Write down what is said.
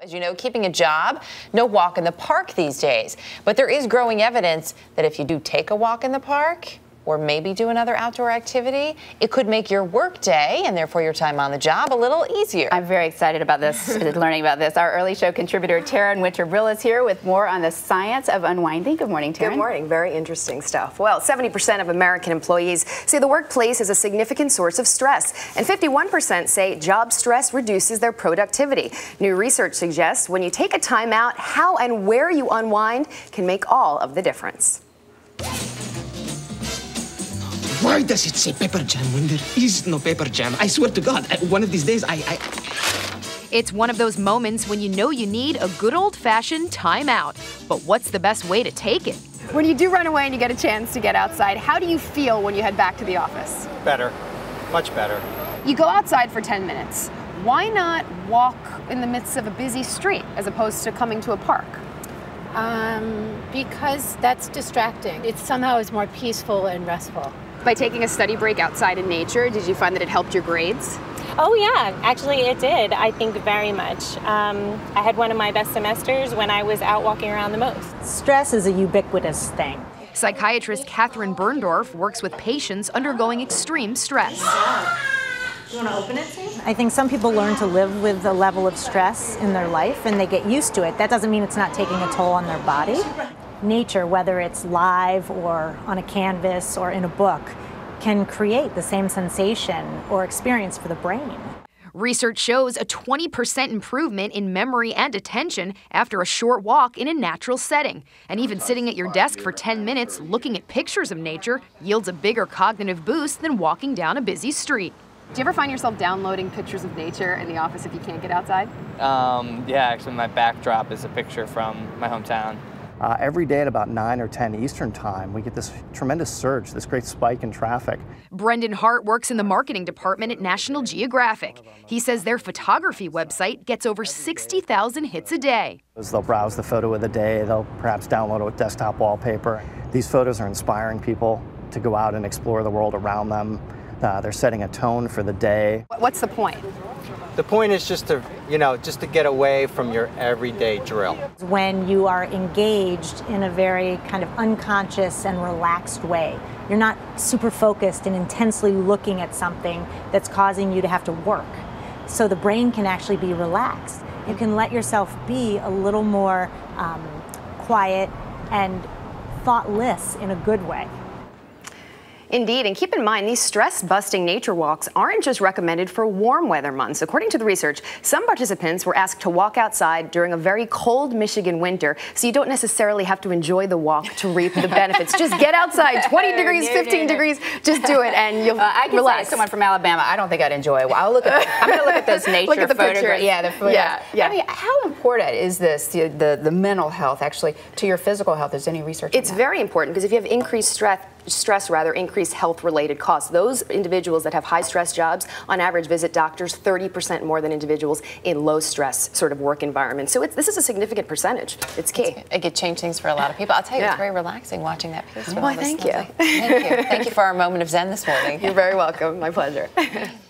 As you know, keeping a job, no walk in the park these days. But there is growing evidence that if you do take a walk in the park, or maybe do another outdoor activity, it could make your work day and therefore your time on the job a little easier. I'm very excited about this, learning about this. Our early show contributor Taryn Winter-Brill is here with more on the science of unwinding. Good morning, Taryn. Good morning. Very interesting stuff. Well, 70% of American employees say the workplace is a significant source of stress, and 51% say job stress reduces their productivity. New research suggests when you take a time out, how and where you unwind can make all of the difference. Why does it say pepper jam when there is no pepper jam? I swear to God, one of these days I, I... It's one of those moments when you know you need a good old-fashioned timeout. But what's the best way to take it? When you do run away and you get a chance to get outside, how do you feel when you head back to the office? Better. Much better. You go outside for 10 minutes. Why not walk in the midst of a busy street as opposed to coming to a park? Um, because that's distracting. It somehow is more peaceful and restful. By taking a study break outside in nature, did you find that it helped your grades? Oh, yeah, actually, it did. I think very much. Um, I had one of my best semesters when I was out walking around the most. Stress is a ubiquitous thing. Psychiatrist Catherine Birndorf works with patients undergoing extreme stress. You want to open it, I think some people learn to live with the level of stress in their life and they get used to it. That doesn't mean it's not taking a toll on their body nature, whether it's live or on a canvas or in a book, can create the same sensation or experience for the brain. Research shows a 20% improvement in memory and attention after a short walk in a natural setting. And even sitting at your desk for 10 minutes looking at pictures of nature yields a bigger cognitive boost than walking down a busy street. Do you ever find yourself downloading pictures of nature in the office if you can't get outside? Um, yeah, actually, my backdrop is a picture from my hometown. Uh, every day at about 9 or 10 Eastern Time, we get this tremendous surge, this great spike in traffic. Brendan Hart works in the marketing department at National Geographic. He says their photography website gets over 60,000 hits a day. They'll browse the photo of the day, they'll perhaps download it with desktop wallpaper. These photos are inspiring people to go out and explore the world around them. Uh, they're setting a tone for the day. What's the point? The point is just to, you know, just to get away from your everyday drill. When you are engaged in a very kind of unconscious and relaxed way, you're not super focused and intensely looking at something that's causing you to have to work. So the brain can actually be relaxed. You can let yourself be a little more um, quiet and thoughtless in a good way. Indeed, and keep in mind, these stress-busting nature walks aren't just recommended for warm weather months. According to the research, some participants were asked to walk outside during a very cold Michigan winter, so you don't necessarily have to enjoy the walk to reap the benefits. just get outside, 20 degrees, 15 degrees, just do it, and you'll uh, I can relax. Say someone from Alabama, I don't think I'd enjoy it. I'll look at, I'm going to look at those nature look at the photographs. Yeah, the photos. Yeah, yeah. I mean, how important is this, the, the, the mental health, actually, to your physical health? Is any research It's very important, because if you have increased stress, stress rather increase health-related costs. Those individuals that have high-stress jobs, on average, visit doctors 30% more than individuals in low-stress sort of work environments. So this is a significant percentage. It's key. It's, it could change things for a lot of people. I'll tell you, yeah. it's very relaxing watching that piece. Well, thank you. Thank you. Thank you for our moment of zen this morning. You're very welcome. My pleasure.